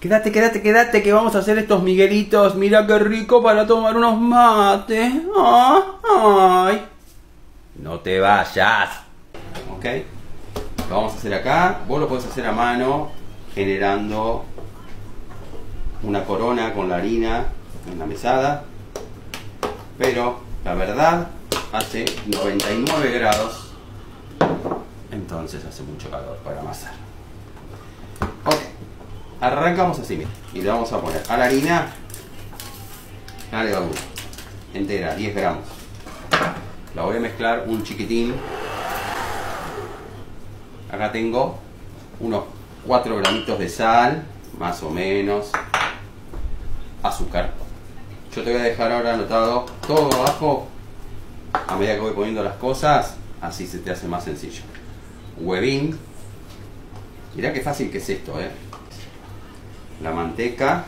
Quédate, quédate, quédate que vamos a hacer estos miguelitos. Mira qué rico para tomar unos mates. Ah, ay. No te vayas. ¿Ok? Lo vamos a hacer acá. Vos lo podés hacer a mano generando una corona con la harina en la mesada. Pero la verdad hace 99 grados. Entonces hace mucho calor para amasar. Arrancamos así, mira. Y le vamos a poner a la harina la levadura. Entera, 10 gramos. La voy a mezclar un chiquitín. Acá tengo unos 4 gramitos de sal, más o menos. Azúcar. Yo te voy a dejar ahora anotado todo abajo a medida que voy poniendo las cosas. Así se te hace más sencillo. Huevín. Mirá qué fácil que es esto, eh. La manteca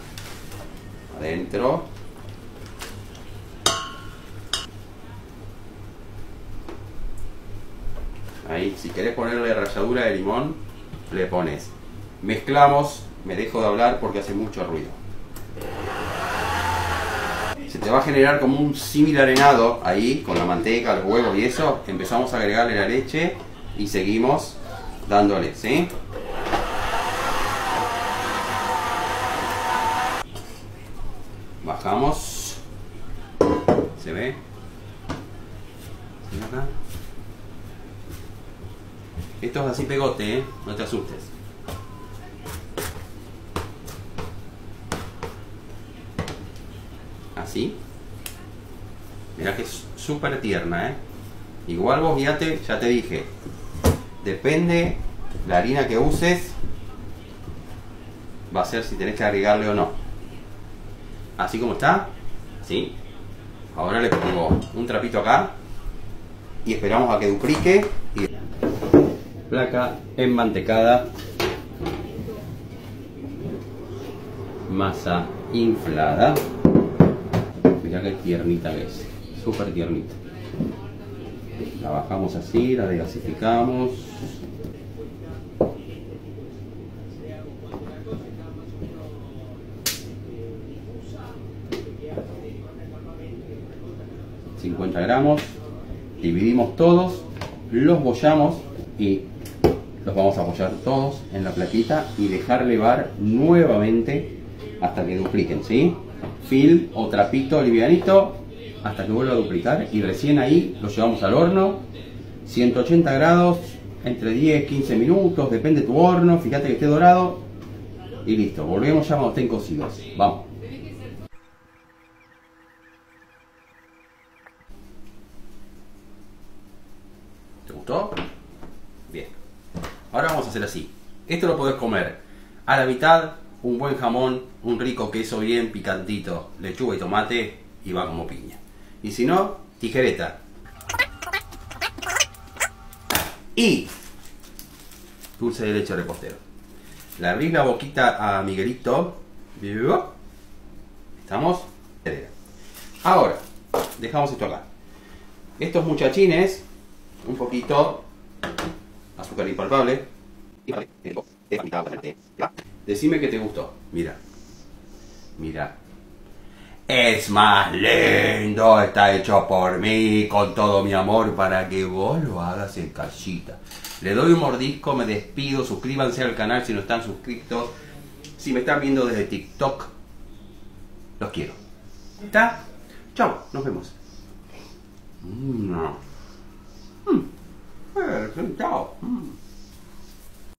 adentro. Ahí, si querés ponerle ralladura de limón, le pones. Mezclamos, me dejo de hablar porque hace mucho ruido. Se te va a generar como un símil arenado ahí, con la manteca, los huevos y eso. Empezamos a agregarle la leche y seguimos dándole, ¿sí? Bajamos. ¿Se ve? ¿Se ve acá? Esto es así pegote, ¿eh? No te asustes. Así. Mira que es súper tierna, ¿eh? Igual vos guíate, ya te dije. Depende la harina que uses. Va a ser si tenés que agregarle o no. Así como está. ¿Sí? Ahora le pongo un trapito acá. Y esperamos a que duplique. Y placa enmantecada, masa inflada. Mira qué tiernita que es, súper tiernita. La bajamos así, la desgasificamos. ...50 gramos... ...dividimos todos... ...los bollamos... ...y los vamos a apoyar todos en la plaquita y dejar levar nuevamente hasta que dupliquen, ¿sí? Fil o trapito livianito hasta que vuelva a duplicar y recién ahí los llevamos al horno 180 grados entre 10 15 minutos, depende tu horno, fíjate que esté dorado y listo, volvemos ya cuando estén cocidos. Vamos. ¿Te gustó? Bien. Ahora vamos a hacer así. Esto lo podés comer a la mitad, un buen jamón, un rico queso bien picantito, lechuga y tomate y va como piña. Y si no, tijereta. Y dulce de leche repostero. Le abrís la boquita a Miguelito. ¿Estamos? Ahora, dejamos esto acá. Estos muchachines, un poquito impalpable. Decime que te gustó. Mira. Mira. Es más lindo, está hecho por mí, con todo mi amor, para que vos lo hagas en casita. Le doy un mordisco, me despido, suscríbanse al canal si no están suscritos. Si me están viendo desde TikTok, los quiero. ¿Está? Chao, nos vemos. Mm. Mm. Eh, chao. Mm.